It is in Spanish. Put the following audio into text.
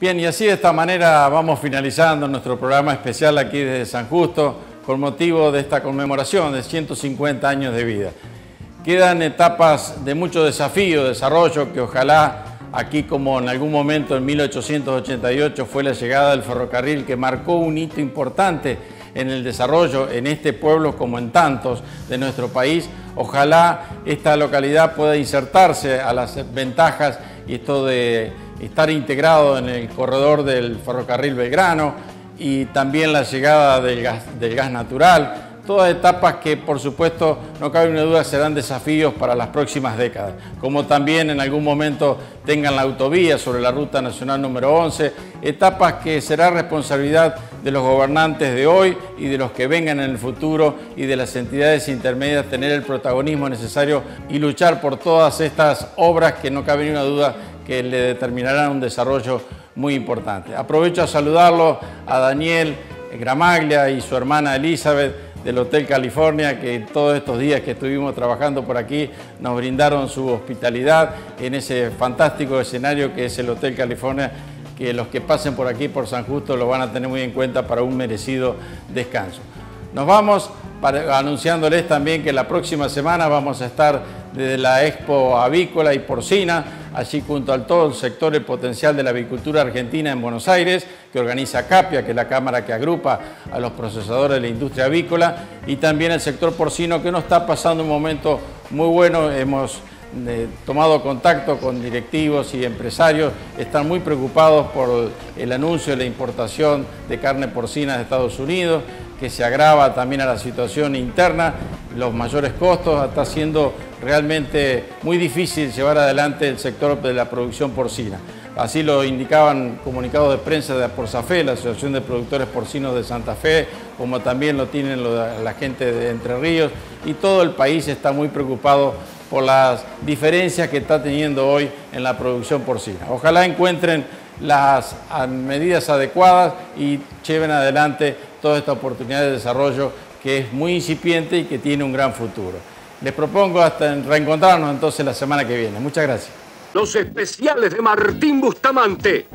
Bien, y así de esta manera vamos finalizando nuestro programa especial aquí desde San Justo con motivo de esta conmemoración de 150 años de vida. Quedan etapas de mucho desafío, desarrollo, que ojalá aquí como en algún momento en 1888 fue la llegada del ferrocarril que marcó un hito importante en el desarrollo en este pueblo como en tantos de nuestro país. Ojalá esta localidad pueda insertarse a las ventajas y esto de estar integrado en el corredor del ferrocarril Belgrano y también la llegada del gas, natural, todas etapas que por supuesto no cabe una duda serán desafíos para las próximas décadas, como también en algún momento tengan la autovía sobre la Ruta Nacional número 11, etapas que será responsabilidad de los gobernantes de hoy y de los que vengan en el futuro y de las entidades intermedias tener el protagonismo necesario y luchar por todas estas obras que no cabe ninguna duda que le determinarán un desarrollo muy importante. Aprovecho a saludarlo a Daniel Gramaglia y su hermana Elizabeth del Hotel California, que todos estos días que estuvimos trabajando por aquí nos brindaron su hospitalidad en ese fantástico escenario que es el Hotel California, que los que pasen por aquí, por San Justo, lo van a tener muy en cuenta para un merecido descanso. Nos vamos anunciándoles también que la próxima semana vamos a estar desde la Expo Avícola y Porcina, allí junto al todo el sector el potencial de la avicultura argentina en Buenos Aires, que organiza CAPIA, que es la cámara que agrupa a los procesadores de la industria avícola, y también el sector porcino, que nos está pasando un momento muy bueno. Hemos eh, tomado contacto con directivos y empresarios, están muy preocupados por el anuncio de la importación de carne porcina de Estados Unidos, que se agrava también a la situación interna, los mayores costos, está siendo realmente muy difícil llevar adelante el sector de la producción porcina. Así lo indicaban comunicados de prensa de Porzafe, la Asociación de Productores Porcinos de Santa Fe, como también lo tienen la gente de Entre Ríos, y todo el país está muy preocupado por las diferencias que está teniendo hoy en la producción porcina. Ojalá encuentren las medidas adecuadas y lleven adelante toda esta oportunidad de desarrollo que es muy incipiente y que tiene un gran futuro. Les propongo hasta reencontrarnos entonces la semana que viene. Muchas gracias. Los especiales de Martín Bustamante.